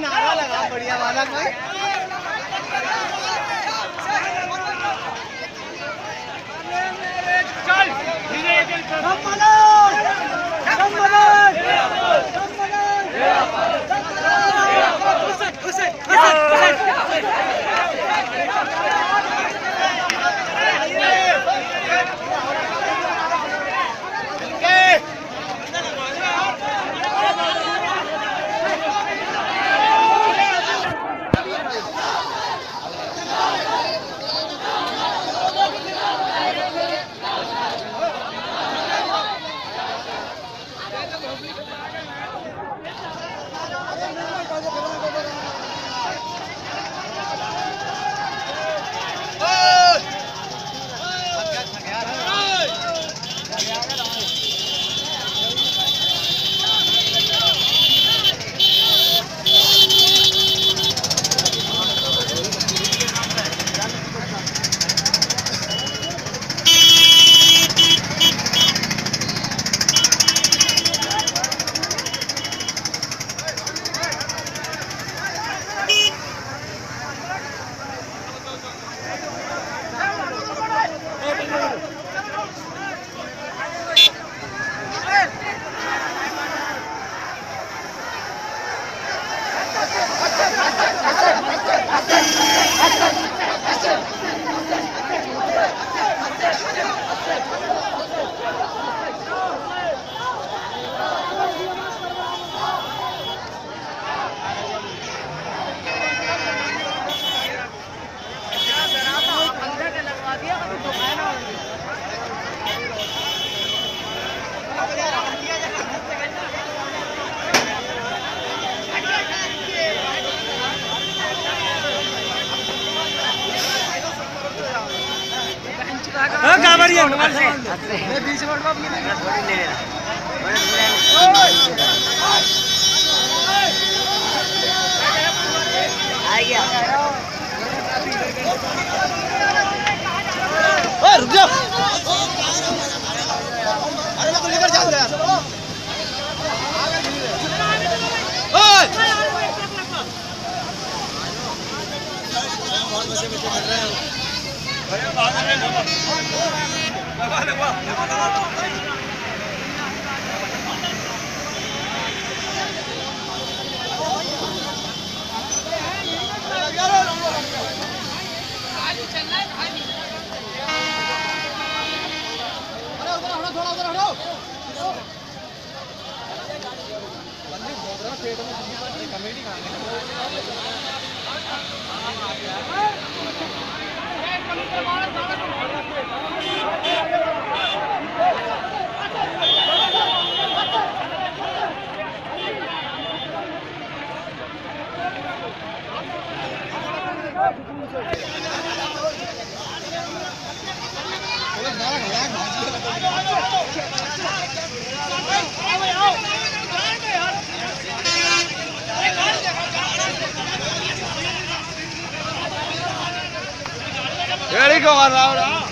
नारा लगा बढ़िया वाला कोई कावड़ी है मैं बीच में अपनी ओए रुक जा। अरे मैं तो लेकर जाऊँगा यार बहुत मज़े में चल रहे हैं कमेटी कहाँ गाड़ी को कर रहा